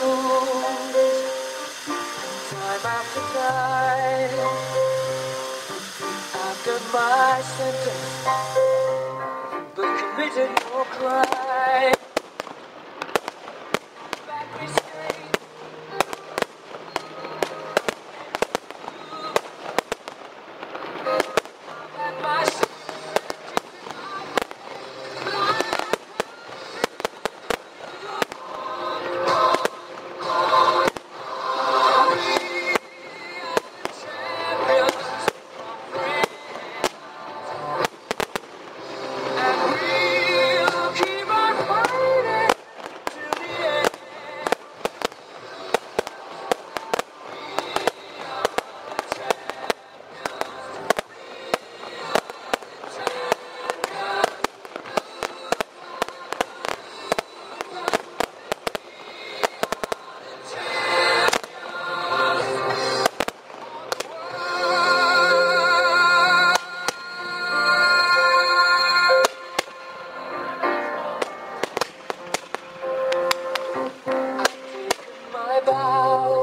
moons, time after time, after my sentence, but committed no crime. Natal.